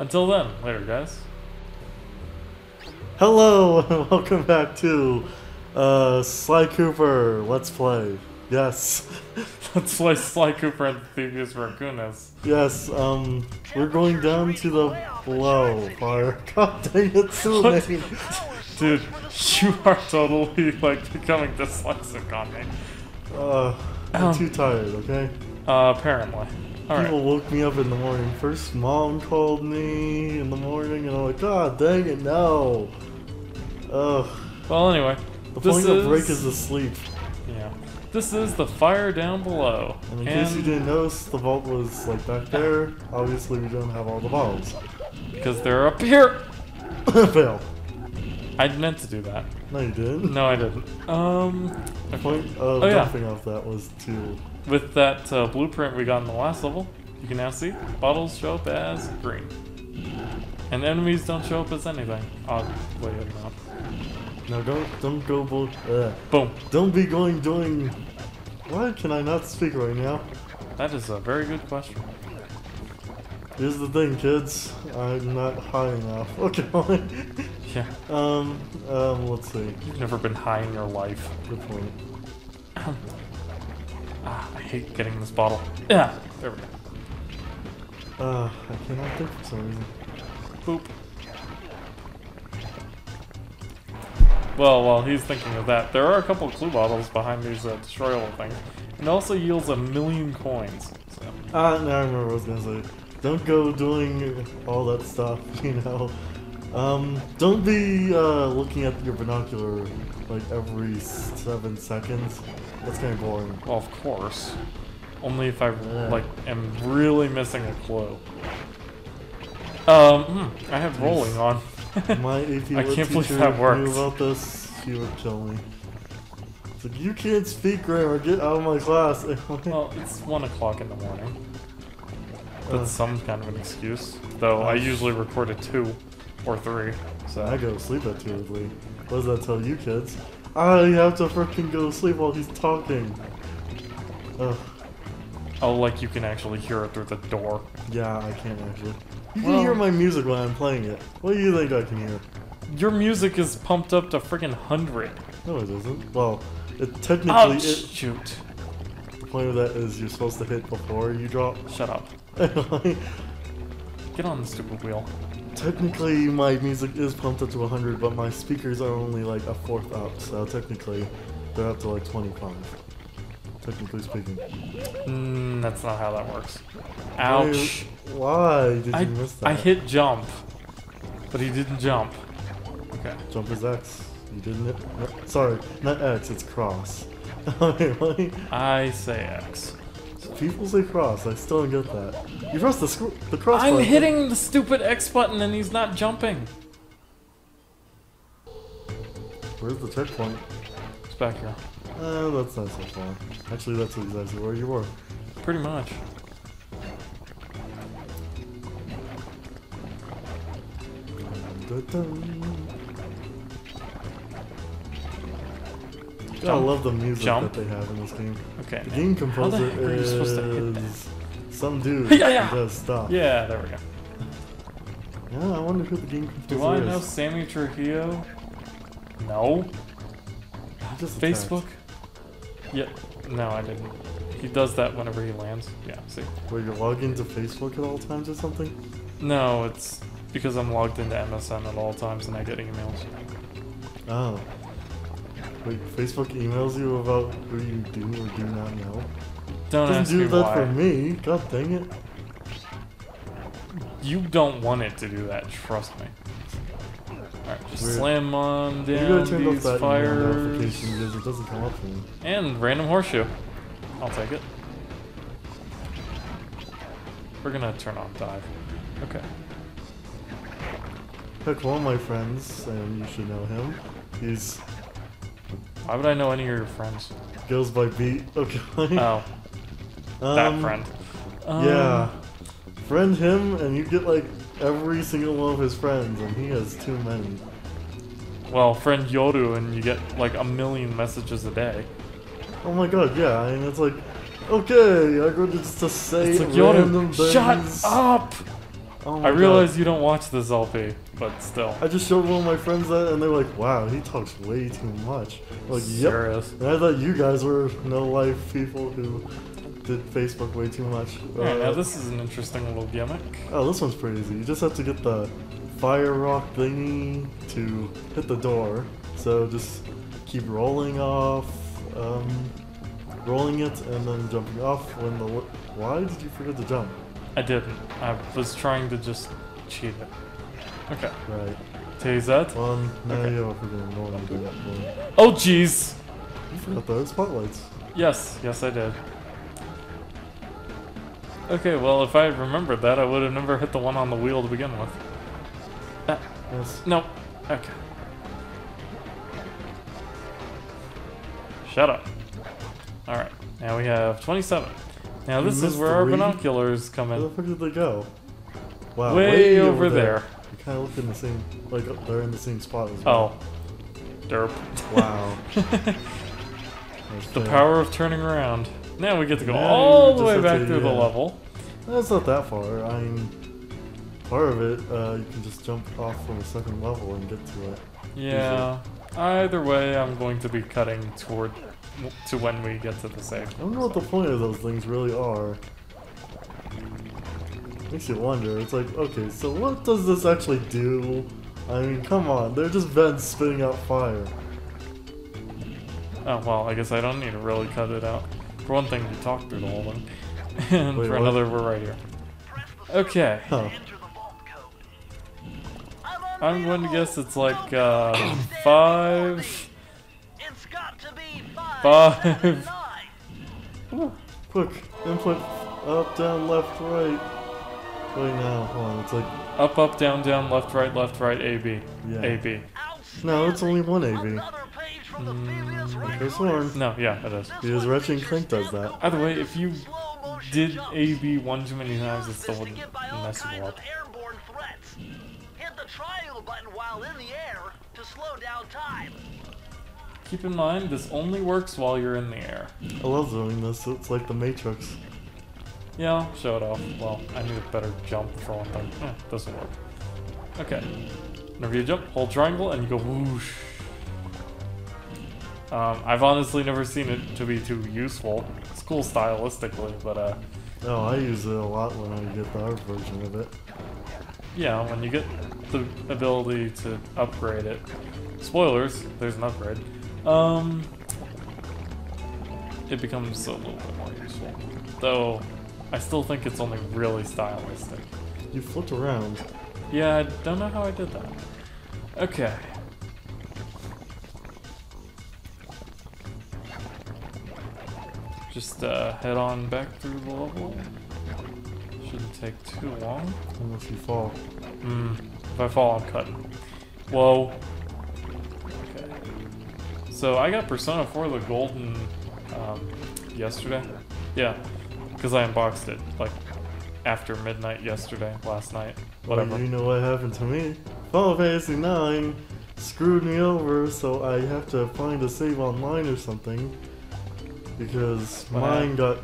Until then, later, guys. Hello and welcome back to uh, Sly Cooper Let's Play. Yes, Let's play Sly Cooper and Thievius Raccoonus. yes. Um, we're going down to the below fire. God dang it, many. Dude, you are totally like becoming dyslexic on me. Uh, I'm Um. too tired. Okay. Uh, apparently. Alright. People woke me up in the morning. First, mom called me in the morning, and I'm like, God dang it, no. Ugh. Well, anyway. The point is... of break is to sleep. Yeah. This is the fire down below. And in case you didn't notice, the vault was like back there. Obviously, we don't have all the bottles. Because they're up here! Fail. I meant to do that. No, you didn't. No, I didn't. Um, The point of Oh, yeah. jumping off that was to. With that uh, blueprint we got in the last level, you can now see bottles show up as green. And enemies don't show up as anything. Oddly enough. No, don't don't go. Bo- uh, Boom. don't be going doing. Why can I not speak right now? That is a very good question. Here's the thing, kids. I'm not high enough. Okay. Yeah, um. Um. Let's see. you've never been high in your life. Good point. Ah, I hate getting this bottle. Yeah, there we go. Uh, I cannot think for some reason. Boop. Well, while he's thinking of that, there are a couple of clue bottles behind these uh, destroyable things. And it also yields a million coins. So, Ah, now I remember what I was gonna say. Don't go doing all that stuff, you know. Um, don't be uh, looking at your binocular like every seven seconds. That's kind of boring. well, of course. Only if I, Yeah. like, am really missing a clue. Um, hmm, I have rolling on. My AP I can't believe that worked. knew about this. She would kill me. It's like you can't speak grammar. Get out of my class. Well, it's 1 o'clock in the morning. Uh, That's some kind of an excuse. Though I usually record at 2 or 3. So, I go to sleep at two or three. What does that tell you, kids? I have to freaking go to sleep while he's talking. Ugh. oh, like you can actually hear it through the door. Yeah, I can't actually. You can Well- hear my music when I'm playing it. What do you think I can hear? Your music is pumped up to friggin' 100. No, it isn't. Well, it technically. Oh, it, shoot. the point of that is you're supposed to hit before you drop. Shut up. Get on the stupid wheel. Technically, my music is pumped up to 100, but my speakers are only like a fourth up, so technically, they're up to like 25. Technically speaking. Mm, that's not how that works. Ouch. Why did you I, miss that? I hit jump, but he didn't jump. Okay. Jump is X. You didn't hit. no, sorry, not X, it's cross. Wait. I say X. People say cross, I still don't get that. You pressed the, the cross I'm button. hitting the stupid X button and he's not jumping. Where's the checkpoint? It's back here. Uh, that's not so far. Actually, that's exactly where you were. Pretty much. I love the music Jump. that they have in this game. Okay. The game How the composer heck are you supposed to hit that? Some dude Yeah, yeah. does stuff. Yeah, there we go. Yeah, I wonder who the game composer Do I is. know Sammy Trujillo? No. Just text. Facebook? Yeah. No, I didn't. He does that whenever he lands. Yeah, see? Where you log into Facebook at all times or something? No, it's because I'm logged into MSN at all times and I get emails. Oh. Wait, Facebook emails you about who you do or do not know? Don't ask Doesn't do me that why. for me. God dang it. You don't want it to do that, trust me. Alright, just Weird. slam on down off these email fires. it doesn't come up for me. And random horseshoe. I'll take it. We're gonna turn on dive. Okay. Heck, one of my friends, and you should know him, he's Why would I know any of your friends? goes by Beat. Okay. Oh, um, that friend. Um, Yeah. Friend him, and you get like every single one of his friends, and he has too many. Well, friend Yoru, and you get like a million messages a day. Oh my god, yeah, and it's like, okay, I go just to say It's like random Yoru, things. shut up! Oh I God. realize you don't watch this LP, but still. I just showed one of my friends that, and they were like, "Wow, he talks way too much." I'm like, yep. Serious. And I thought you guys were no life people who did Facebook way too much. Alright, now Uh, this is an interesting little gimmick. Oh, this one's pretty easy. You just have to get the fire rock thingy to hit the door. So just keep rolling off, um, rolling it, and then jumping off when the. Why did you forget to jump? I didn't. I was trying to just cheat it. Okay. Right. Tase that. Well, now Okay. you have a freaking annoying thing up there. Oh, jeez! You forgot the spotlights. Yes, yes, I did. Okay, well, if I had remembered that, I would have never hit the one on the wheel to begin with. Uh, Yes. no. Okay. Shut up. Alright, now we have 27. Now this is where our three. binoculars come in. Where the fuck did they go? Wow, Way over there. They kind of look in the same, like they're in the same spot as Oh. Derp. Wow. The power of turning around. Now we get to go Now all the way back to- through the level. That's not that far. I mean, part of it, uh, you can just jump off from a second level and get to it. Yeah. Either way, I'm going to be cutting toward to when we get to the save. I don't know what the point of those things really are. Makes you wonder. It's like, okay, so what does this actually do? I mean, come on, they're just vents spitting out fire. Oh well, I guess I don't need to really cut it out. For one thing, you talk through the whole thing, and Wait, for what? another, we're right here. Okay, Huh. I'm going to guess it's like uh, five. It's got to be five. Quick, input up, down, left, right. Wait now, hold on, it's like, Up, up, down, down, left, right, left, right, A, B, Yeah. A, B. no, it's only one A, B. Mm, record. Could've. No, yeah, it is. Because Ratchet and Clank does that. Either way, if you did. A, B one too many times, it Use still this wouldn't get mess you up. of airborne threats. Hit the triangle button while in the air to slow down time. Keep in mind, this only works while you're in the air. I love doing this, it's like the Matrix. Yeah, show it off. Well, I need a better jump for one thing. Eh, this will work. Okay. Whenever you jump, hold triangle and you go whoosh. Um, I've honestly never seen it to be too useful. It's cool stylistically, but uh, Oh, I use it a lot when I get the art version of it. yeah, when you get the ability to upgrade it. Spoilers, there's an upgrade. Um, it becomes a little bit more useful. Though, I still think it's only really stylistic. You flipped around. Yeah, I don't know how I did that. Okay. Just uh, head on back through the level. Shouldn't take too long. Unless you fall. Hmm. If I fall, I'm cutting. Whoa. Okay. So I got Persona 4 the Golden um, yesterday. Yeah, because I unboxed it like after midnight yesterday, last night, whatever. Well, you know what happened to me? Final Fantasy 9 screwed me over, so I have to find a save online or something. Because mine got.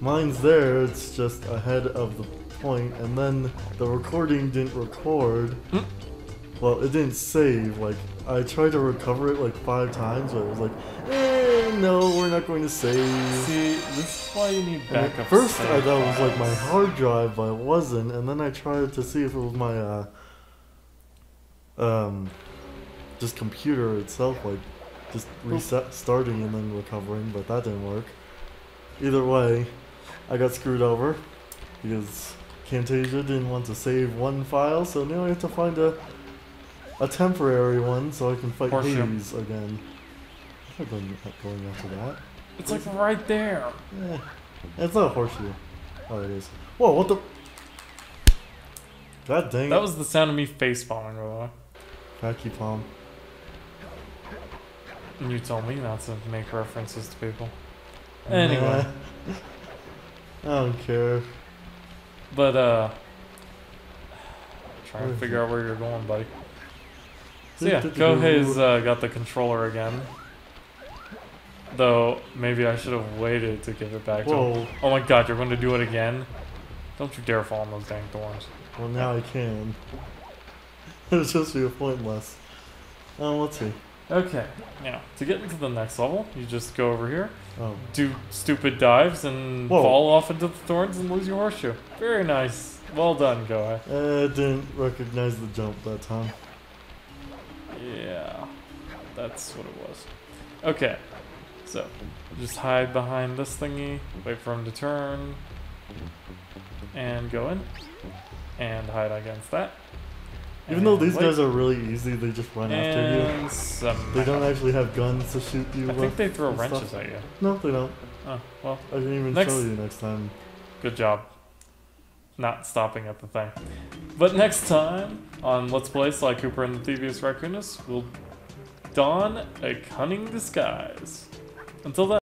Mine's there, it's just ahead of the point, and then the recording didn't record. Hmm. Well, it didn't save. Like, I tried to recover it like five times, but it was like, eh, no, we're not going to save. See, this is why you need backup. first, I thought it was like my hard drive, but it wasn't. And then I tried to see if it was my uh, um, just computer itself, like just reset, starting and then recovering. But that didn't work. Either way, I got screwed over because Camtasia didn't want to save one file, so now I have to find a a temporary one so I can fight. Hades again. I'm not going, going after that. It's like right there. Eh, it's not a horseshoe. Oh, it is. Whoa, what the? God dang it. That was the sound of me face bombing, by the way. Packy palm. You told me not to make references to people. Anyway, Nah. I don't care. but uh, trying to figure out where you're going, buddy. So yeah, Kohei's uh, got the controller again. Though maybe I should have waited to give it back to him. Oh my god, you're going to do it again? Don't you dare fall on those dang thorns. Well, now I can. it's just be a pointless. Um, let's see. Okay, now, to get into the next level, you just go over here, Oh, do stupid dives, and Whoa. fall off into the thorns and lose your horseshoe. Very nice. Well done, Goa. I didn't recognize the jump that time. Yeah, that's what it was. Okay, so just hide behind this thingy, wait for him to turn, and go in, and hide against that. Even though these guys are really easy, they just run after you. some. They don't actually have guns to shoot you I with. think they throw and wrenches stuff. at you. No, they don't. Oh, well, I can even Next- show you next time. good job. Not stopping at the thing. But next time on Let's Play Sly Cooper and the Thievius Raccoonus, we'll don a cunning disguise. Until then.